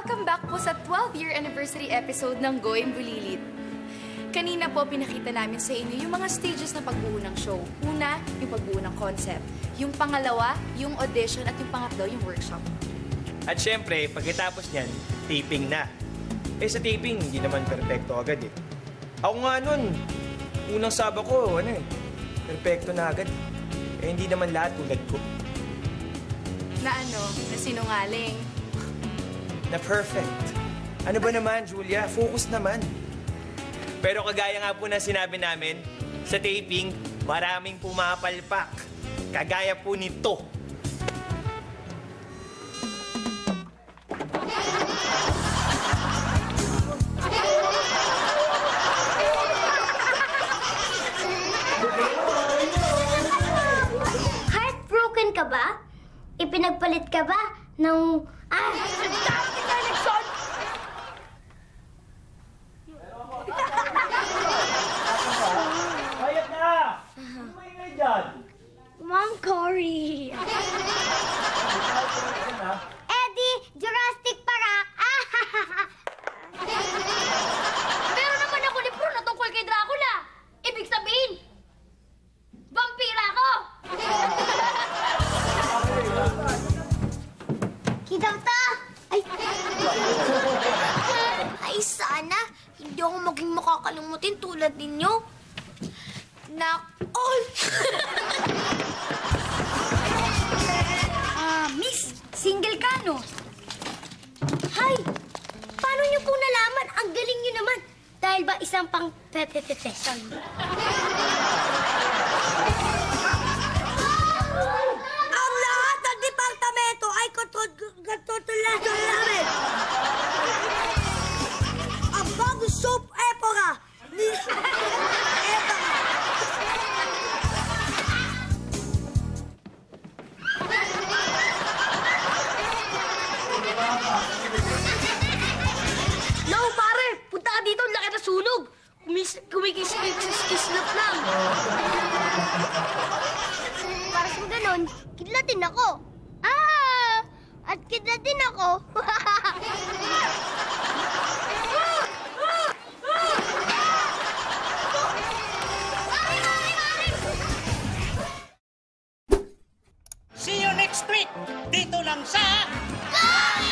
Welcome back po sa 12-year anniversary episode ng Going Bulilit. Kanina po pinakita namin sa inyo yung mga stages na pagbuo ng show. Una, yung pagbuo ng concept. Yung pangalawa, yung audition. At yung pangatlo, yung workshop. At syempre, pagkatapos niyan, taping na. Eh sa taping, hindi naman perfecto agad eh. Ako nga nun, unang saba ko, ano eh, perfecto na agad. Eh hindi naman lahat tulad ko. Na ano, na sinungaling. Na perfect. Ano ba naman, Julia? Focus naman. Pero kagaya nga po na sinabi namin, sa taping, maraming pumapalpak. Kagaya po nito. Heartbroken ka ba? Ipinagpalit ka ba ng... Ah! Dami na nagson! Hayat na! Ano ba ingay dyan? Mom Cory! Eddie, Jurassic Park! Ah! Pero naman ako libro na tungkol kay Dracula. Ibig sabihin, vampira ako. Kita ta! Ay! Ay, sana hindi ako maging makakalimutin tulad ninyo. Nak... All! single ka, no? Hay! Paano niyo po nalaman? Ang galing niyo naman. Dahil ba isang pang pepepepeson? minsan, kidlatin ako. Ah! At kidlatin ako. See you next week dito lang sa... Go!